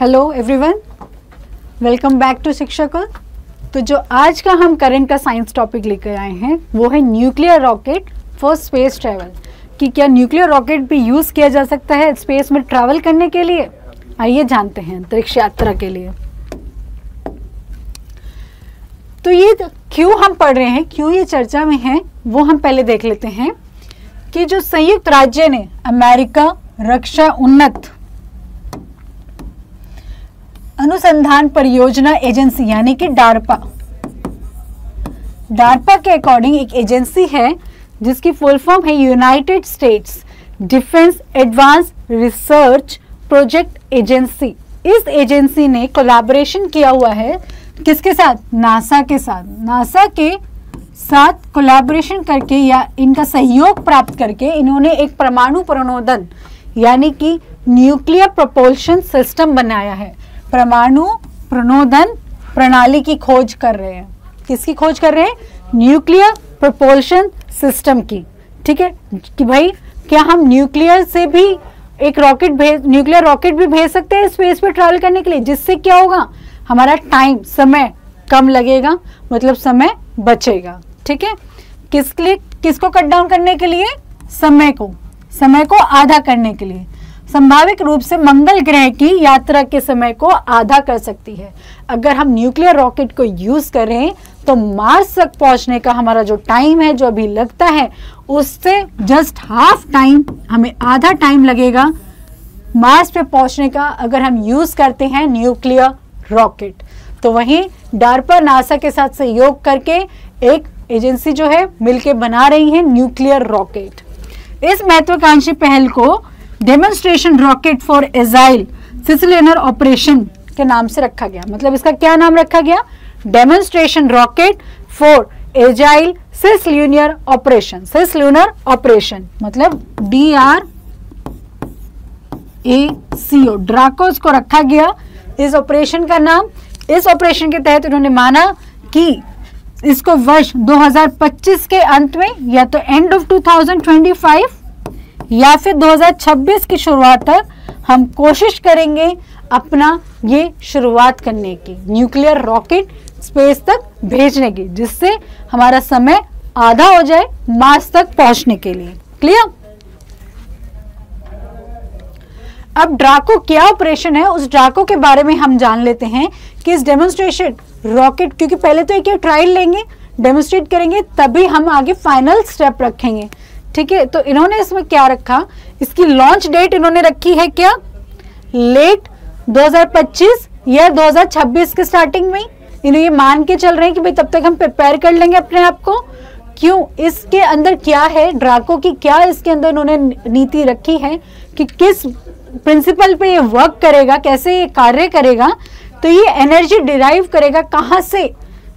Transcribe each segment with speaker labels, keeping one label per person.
Speaker 1: Hello everyone welcome back to Shikshak तो जो आज का हम करंट का साइंस टॉपिक लेकर आए हैं, वो है nuclear rocket for space travel कि क्या न्यूक्लियर रॉकेट भी यूज़ किया जा सकता है स्पेस में ट्रैवल करने के लिए? आइए जानते हैं अंतरिक्ष यात्रा के लिए। तो ये क्यों हम पढ़ रहे हैं, क्यों ये चर्चा में है, वो हम पहले देख लेते हैं कि जो संयुक्त राज्य ने अमेरिका रक्षा उन्नत अनुसंधान परियोजना एजेंसी, यानी कि डारपा। डारपा के अकॉर्डिंग एक एजेंसी है, जिसकी फुल फॉर्म है United States defence advance research project agency. इस एजेंसी ने कोलैबोरेशन किया हुआ है किसके साथ? नासा के साथ। नासा के साथ कोलैबोरेशन करके या इनका सहयोग प्राप्त करके इन्होंने एक परमाणु प्रणोदन यानी कि न्यूक्लियर प्रोपोल्शन सिस्टम बनाया है। परमाणु प्रणोदन प्रणाली की खोज कर रहे हैं। किसकी खोज कर रहे हैं? न्यूक्लियर प्रोपोल्शन सिस्टम की। ठीक है? कि भाई, क्या हम न्यूक्लियर से भी एक रॉकेट भेज न्यूक्लियर रॉकेट भी भेज सकते हैं स्पेस पे ट्रैवल करने के लिए? जिससे क्या होगा? हमारा टाइम समय कम लगेगा मतलब समय बचेगा। ठीक है? किस लिए, किसको कट डाउन करने के लिए? समय को। समय को आधा करने के लिए। संभाविक रूप से मंगल ग्रह की यात्रा के समय को आधा कर सकती है। अगर हम न्यूक्लियर रॉकेट को यूज़ करें तो मार्स तक पहुँचने का हमारा जो टाइम है, जो अभी लगता है, उससे जस्ट हाफ़ टाइम हमें आधा टाइम लगेगा मार्स पे पहुँचने का, अगर हम यूज़ करते हैं न्यूक्लियर रॉकेट। तो वहीं डार्पर नासा के साथ सहयोग करके एक एजेंसी जो है, मिलके बना रही है न्यूक्लियर रॉकेट। इस महत्वाकांक्षी पहल को demonstration rocket for agile cislunar operation के नाम से रखा गया। मतलब इसका क्या नाम रखा गया? Demonstration rocket for agile cislunar operation. Cislunar operation मतलब D R A C O Dracos को रखा गया। इस ऑपरेशन का नाम, इस ऑपरेशन के तहत उन्होंने माना कि इसको वर्ष 2025 के अंत में या तो एंड ऑफ़ 2025 या फिर 2026 की शुरुआत तक हम कोशिश करेंगे अपना ये शुरुआत करने की न्यूक्लियर रॉकेट स्पेस तक भेजने की, जिससे हमारा समय आधा हो जाए मार्स तक पहुँचने के लिए। क्लियर अब ड्राको क्या ऑपरेशन है? उस ड्राको के बारे में हम जान लेते हैं कि इस डेमोन्स्ट्रेशन रॉकेट क्योंकि पहले तो एक ट्रायल लेंगे डेमोन्स्ट्रेट करेंगे, तभी हम आगे फाइनल स्टेप रखेंगे। ठीक है? तो इन्होंने इसमें क्या रखा? इसकी लॉन्च डेट इन्होंने रखी है क्या? लेट 2025 या 2026 के स्टार्टिंग में? इन्हें ये मान के चल रहे हैं कि भाई तब तक हम प्रिपेयर कर लेंगे अपने आप को। क्यों? इसके अंदर क्या है? ड्राको की क्या इसके अंदर इन्होंने नीति रखी है कि किस प्रिंसिपल पे ये वर्क करेगा, कैसे ये कार्य करेगा? तो ये एनर्जी डिराइव करेगा कहाँ से?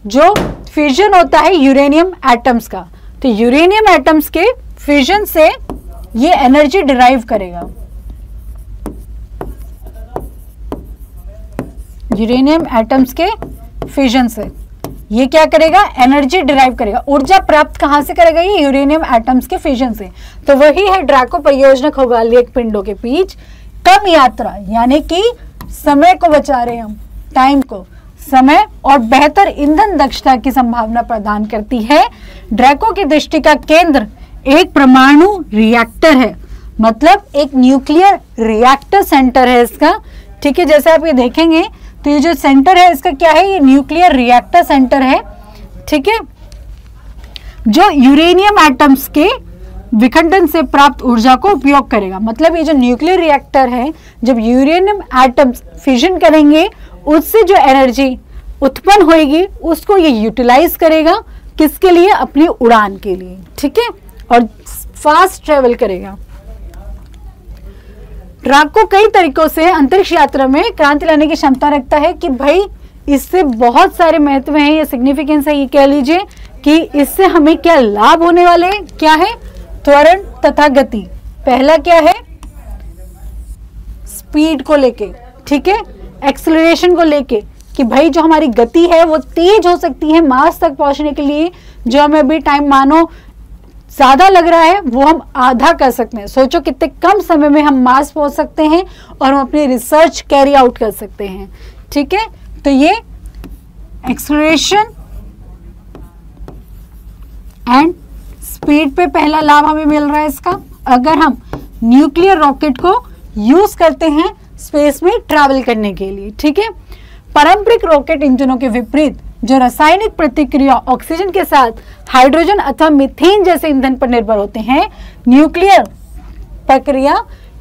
Speaker 1: जो फ्यूजन होता है यूरेनियम एटम्स का। तो यूरेनियम एटम्स के फ्यूजन से ये एनर्जी डिराइव करेगा। यूरेनियम एटम्स के फ्यूजन से। ये क्या करेगा? एनर्जी डिराइव करेगा। ऊर्जा प्राप्त कहाँ से करेगा ये? यूरेनियम एटम्स के फ्यूजन से। तो वही है ड्रैको परियोजना खगोलीय पिंडों के बीच कम यात्रा, यानी कि समय को बचा रहे हम टाइम को। समय और बेहतर ईंधन दक्षता की संभावना प्रदान करती है ड्रैको की दृष्टि का केंद्र एक परमाणु रिएक्टर है। मतलब एक न्यूक्लियर रिएक्टर सेंटर है इसका। ठीक है, जैसे आप ये देखेंगे तो ये जो सेंटर है, इसका क्या है? ये न्यूक्लियर रिएक्टर सेंटर है। ठीक है? जो यूरेनियम एटम्स के विखंडन से प्राप्त ऊर्जा को उपयोग करेगा। मतलब ये जो न्यूक्लियर रिएक्टर है, जब यूरेनियम एटम्स फ्यूजन करेंगे, उससे जो एनर्जी उत्पन्न होगी उसको ये यूटिलाइज करेगा किसके लिए? अपनी उड़ान के लिए। ठीक है? और फास्ट ट्रेवल करेगा। ट्रक को कई तरीकों से अंतरिक्ष यात्रा में क्रांति लाने की क्षमता रखता है कि भाई, इससे बहुत सारे महत्व हैं, या सिग्निफिकेंस है, ये कह लीजिए कि इससे हमें क्या लाभ होने वाले हैं, क्या है? त्वरण तथा गति। पहला क्या है? स्पीड को लेके, ठीक है? एक्सलरेशन को लेके कि भाई, जो हमारी गति है, वो तेज हो सकती है मास तक पहुँचने के लिए, जो हमें अभी टाइम मानो ज़्यादा लग रहा है, वो हम आधा कर सकते हैं। सोचो कितने कम समय में हम मार्स पहुँच सकते हैं और हम अपनी रिसर्च कैरी आउट कर सकते हैं। ठीक है? तो ये एक्सप्लोरेशन एंड स्पीड पे पहला लाभ हमें मिल रहा है इसका। अगर हम न्यूक्लियर रॉकेट को यूज़ करते हैं स्पेस में ट्रैवल करने के लिए। ठीक है? पारंपरिक रॉकेट इंजनों के विपरीत जो रासायनिक प्रतिक्रिया ऑक्सीजन के साथ हाइड्रोजन अथवा मीथेन जैसे ईंधन पर निर्भर होते हैं। न्यूक्लियर प्रक्रिया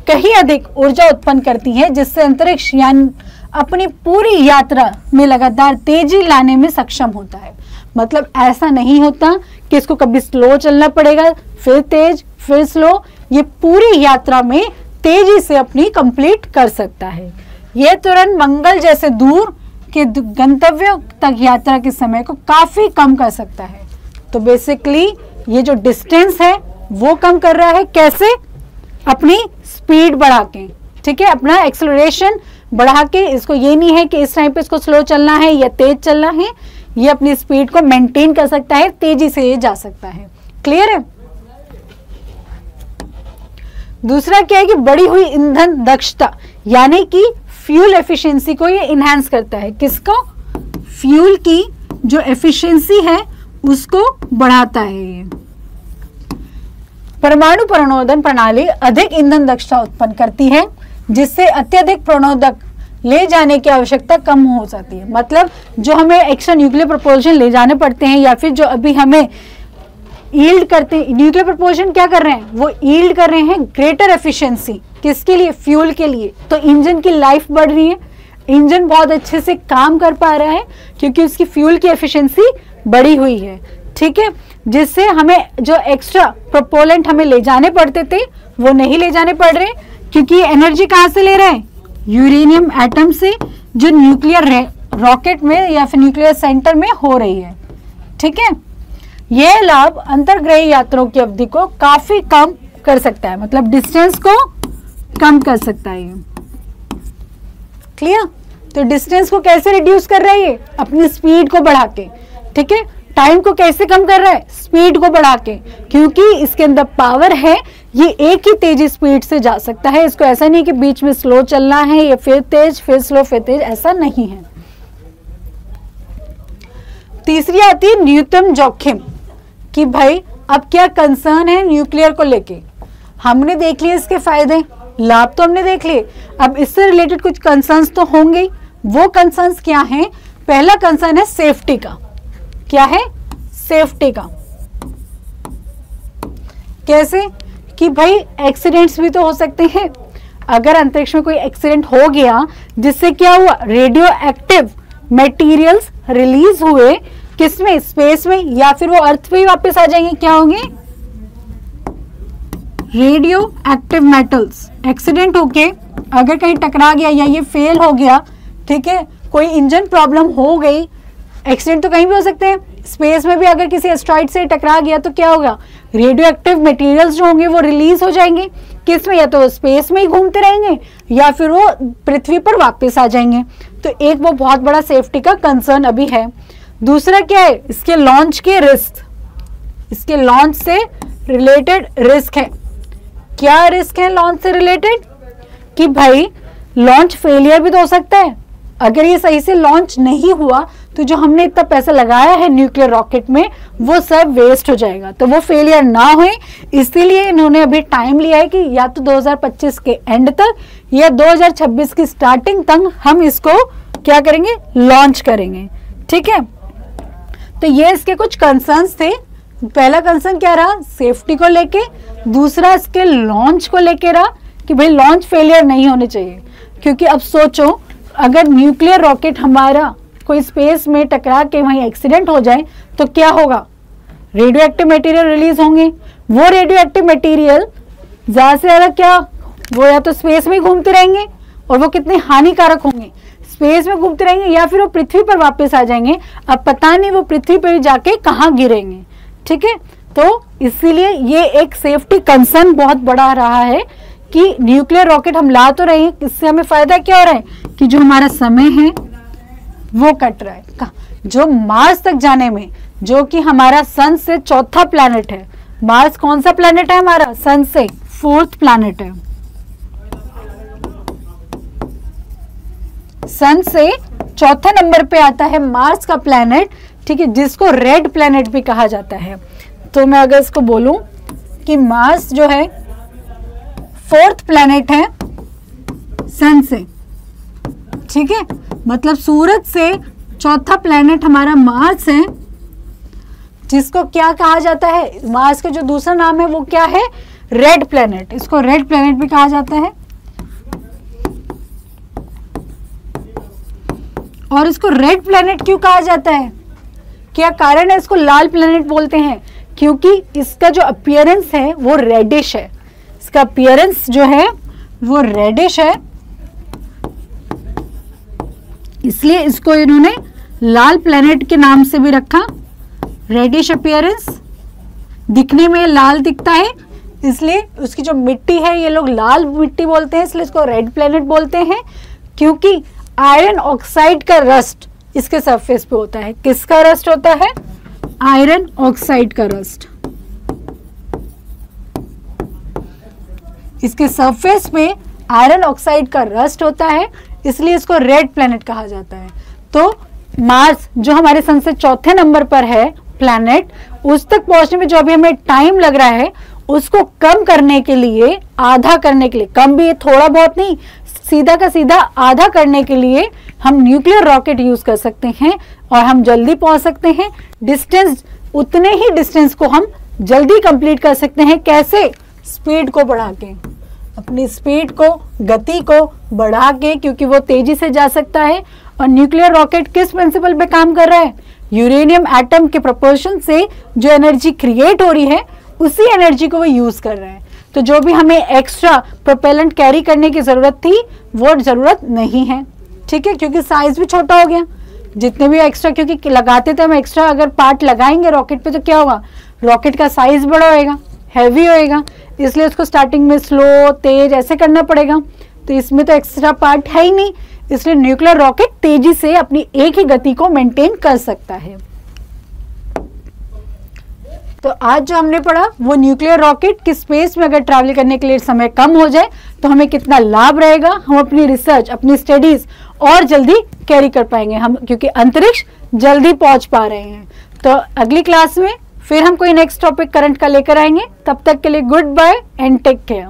Speaker 1: कहीं अधिक ऊर्जा उत्पन्न करती है, जिससे अंतरिक्ष यान अपनी पूरी यात्रा में लगातार तेज़ी लाने में सक्षम होता है। मतलब ऐसा नहीं होता कि इसको कभी स्लो चलना पड़ेगा, फिर तेज, फिर स्लो। ये पूरी यात्रा में तेज़ी से अपनी कंप्लीट कर सकता है। यह तुरंत मंगल जैसे दूर के गंतव्य तक यात्रा के समय को काफ़ी कम कर सकता है। तो बेसिकली ये जो डिस्टेंस है, वो कम कर रहा है। कैसे? अपनी स्पीड बढ़ा के ठीक है? अपना एक्सलोरेशन बढ़ा के इसको ये नहीं है कि इस टाइम पे इसको स्लो चलना है या तेज चलना है। ये अपनी स्पीड को मेंटेन कर सकता है, तेज़ी से ये जा सकता है। क्लियर है? दूसरा क्या है कि बढ़ी हुई ईंधन दक्षता, यानी कि फ्यूल एफिशिएंसी को ये इनहेंस करता है। किसको? फ्यूल की जो एफिशिएंसी है, उसको बढ़ाता है परमाणु प्रणोदन प्रणाली अधिक ईंधन दक्षता उत्पन्न करती है, जिससे अत्यधिक प्रणोदक ले जाने की आवश्यकता कम हो जाती है। मतलब जो हमें एक्स्ट्रा न्यूक्लियर प्रपोजन ले जाने पड़ते हैं, या फिर जो अभी हमें ईल्ड करते न्यूक्लियर प्रपोजन क्या कर रहे हैं? वो ईल्ड कर रहे हैं ग्रेटर एफिशिएंसी किसके लिए? फ्यूल के लिए। तो इंजन की लाइफ बढ़ रही है। इंजन बहुत अच्छे से काम कर पा रहा है, क्योंकि उसकी फ्यूल की एफिशिएंसी बढ़ी हुई है। ठीक है? जिससे हमें जो एक्स्ट्रा प्रोपोलेंट हमें ले जाने पड़ते थे, वो नहीं ले जाने पड़ रहे, क्योंकि एनर्जी कहाँ से ले रहे हैं? यूरेनियम एटम से, जो न्यूक्लियर रॉकेट में या फिर न्यूक्लियर सेंटर में हो रही है। ठीक है? यह लाभ अंतरग्रही यात्रों की अवधि को काफ़ी कम कर सकता है। मतलब डिस्टेंस को कम कर सकता है क्लियर तो डिस्टेंस को कैसे रिड्यूस कर रहा है ये? अपनी स्पीड को बढ़ा के ठीक है? टाइम को कैसे कम कर रहा है? स्पीड को बढ़ा के क्योंकि इसके अंदर पावर है, ये एक ही तेज़ी स्पीड से जा सकता है। इसको ऐसा नहीं कि बीच में स्लो चलना है, या फिर तेज, फिर स्लो फिर तेज, ऐसा नहीं है। तीसरी आती है न्यूनतम जोखिम कि भाई, अब क्या कंसर्न है न्यूक्लियर को लेके? हमने देख लिया इसके फ़ायदे। लाभ तो हमने देख लिए। अब इससे रिलेटेड कुछ कंसर्न्स तो होंगे वो कंसर्न्स क्या हैं? पहला कंसर्न है सेफ्टी का। क्या है? सेफ्टी का। कैसे? कि भाई एक्सीडेंट्स भी तो हो सकते हैं। अगर अंतरिक्ष में कोई एक्सीडेंट हो गया, जिससे क्या हुआ? रेडियो एक्टिव मेटीरियल्स रिलीज़ हुए। किसमें? स्पेस में? या फिर वो अर्थ पे ही वापस आ जाएँगे? क्या होंगे? Radio active metals. एक्सीडेंट होके अगर कहीं टकरा गया या ये फेल हो गया, ठीक है, कोई इंजन प्रॉब्लम हो गई, एक्सीडेंट तो कहीं भी हो सकते हैं। स्पेस में भी अगर किसी एस्ट्रॉइड से टकरा गया तो क्या होगा? रेडियो एक्टिव मटेरियल्स जो होंगे वो रिलीज़ हो जाएँगे। किसमें? या तो स्पेस में ही घूमते रहेंगे, या फिर वो पृथ्वी पर वापस आ जाएँगे। तो एक वो बहुत बड़ा सेफ्टी का कंसर्न अभी है। दूसरा क्या है? इसके लॉन्च के रिस्क इसके लॉन्च से रिलेटेड रिस्क है। क्या रिस्क है लॉन्च से रिलेटेड कि भाई लॉन्च फेलियर भी तो हो सकता है। अगर ये सही से लॉन्च नहीं हुआ तो जो हमने इतना पैसा लगाया है न्यूक्लियर रॉकेट में, वो सब वेस्ट हो जाएगा। तो वो फेलियर ना हो इसीलिए इन्होंने अभी टाइम लिया है कि या तो 2025 के एंड तक, या 2026 की स्टार्टिंग तक हम इसको क्या करेंगे? लॉन्च करेंगे। ठीक है? तो ये इसके कुछ कंसर्न्स थे। पहला कंसर्न क्या रहा? सेफ्टी को लेके। दूसरा, इसके लॉन्च को लेके रहा कि भाई लॉन्च फेलियर नहीं होने चाहिए। क्योंकि अब सोचो, अगर न्यूक्लियर रॉकेट हमारा कोई स्पेस में टकरा के वहीं एक्सीडेंट हो जाए तो क्या होगा? रेडियो एक्टिव मटेरियल रिलीज़ होंगे। वो रेडियो एक्टिव मटेरियल ज़्यादा से ज़्यादा क्या? वो या तो स्पेस में घूमते रहेंगे और वो कितने हानिकारक होंगे। स्पेस में घूमते रहेंगे या फिर वो पृथ्वी पर वापस आ जाएँगे। अब पता नहीं वो पृथ्वी पर जाके कहाँ गिरेंगे। ठीक है? तो इसीलिए ये एक सेफ्टी कंसर्न बहुत बड़ा रहा है कि न्यूक्लियर रॉकेट हम ला तो रहे हैं, इससे हमें फ़ायदा क्या हो रहा है? कि जो हमारा समय है, वो कट रहा है। जो मार्स तक जाने में, जो कि हमारा सन से चौथा प्लैनेट है। मार्स कौन सा प्लेनेट है हमारा? सन से फोर्थ प्लेनेट है। सन से चौथे नंबर पे आता है मार्स का प्लेनेट ठीक है, जिसको रेड प्लेनेट भी कहा जाता है। तो मैं अगर इसको बोलूँ कि मार्स जो है फोर्थ प्लेनेट है सन से। ठीक है? मतलब सूरज से चौथा प्लेनेट हमारा मार्स है, जिसको क्या कहा जाता है? मार्स का जो दूसरा नाम है वो क्या है? रेड प्लेनेट इसको रेड प्लेनेट भी कहा जाता है। और इसको रेड प्लेनेट क्यों कहा जाता है? क्या कारण है इसको लाल प्लेनेट बोलते हैं? क्योंकि इसका जो अपियरेंस है, वो रेडिश है। इसका अपियरेंस जो है, वो रेडिश है। इसलिए इसको इन्होंने लाल प्लेनेट के नाम से भी रखा। रेडिश अपियरेंस दिखने में लाल दिखता है। इसलिए उसकी जो मिट्टी है, ये लोग लाल मिट्टी बोलते हैं, इसलिए इसको रेड प्लेनेट बोलते हैं। क्योंकि आयरन ऑक्साइड का रस्ट इसके सरफेस पे होता है। किसका रस्ट होता है? आयरन ऑक्साइड का रस्ट इसके सरफेस पे आयरन ऑक्साइड का रस्ट होता है, इसलिए इसको रेड प्लेनेट कहा जाता है। तो मार्स जो हमारे सन से चौथे नंबर पर है प्लैनेट उस तक पहुँचने में जो अभी हमें टाइम लग रहा है, उसको कम करने के लिए, आधा करने के लिए, कम भी थोड़ा बहुत नहीं, सीधा का सीधा आधा करने के लिए हम न्यूक्लियर रॉकेट यूज़ कर सकते हैं और हम जल्दी पहुँच सकते हैं। डिस्टेंस उतने ही डिस्टेंस को हम जल्दी कंप्लीट कर सकते हैं। कैसे? स्पीड को बढ़ा के अपनी स्पीड को, गति को बढ़ा के क्योंकि वो तेज़ी से जा सकता है। और न्यूक्लियर रॉकेट किस प्रिंसिपल पे काम कर रहा है? यूरेनियम एटम के प्रपोर्शन से जो एनर्जी क्रिएट हो रही है, उसी एनर्जी को वो यूज़ कर रहे हैं। तो जो भी हमें एक्स्ट्रा प्रोपेलेंट कैरी करने की ज़रूरत थी, वो ज़रूरत नहीं है। ठीक है, क्योंकि साइज़ भी छोटा हो गया। जितने भी एक्स्ट्रा क्योंकि लगाते थे हम एक्स्ट्रा अगर पार्ट लगाएँगे रॉकेट पे तो क्या होगा? रॉकेट का साइज़ बड़ा होएगा हैवी होएगा। इसलिए उसको स्टार्टिंग में स्लो तेज ऐसे करना पड़ेगा। तो इसमें तो एक्स्ट्रा पार्ट है ही नहीं। इसलिए न्यूक्लियर रॉकेट तेज़ी से अपनी एक ही गति को मेंटेन कर सकता है। तो आज जो हमने पढ़ा, वो न्यूक्लियर रॉकेट कि स्पेस में अगर ट्रैवल करने के लिए समय कम हो जाए तो हमें कितना लाभ रहेगा? हम अपनी रिसर्च अपनी स्टडीज़ और जल्दी कैरी कर पाएँगे। हम, क्योंकि अंतरिक्ष जल्दी पहुँच पा रहे हैं। तो अगली क्लास में फिर हम कोई नेक्स्ट टॉपिक करंट का लेकर आएँगे। तब तक के लिए good bye and take care